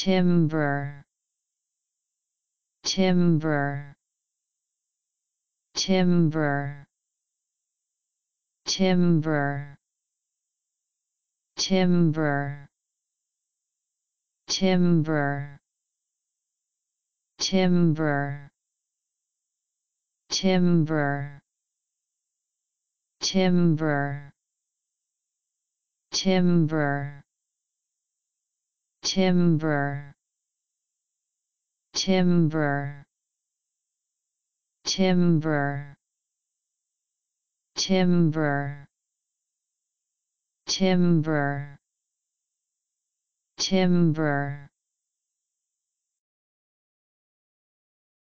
timber timber timber timber timber timber timber timber timber timber timber. Timber. Timber. Timber. Timber. Timber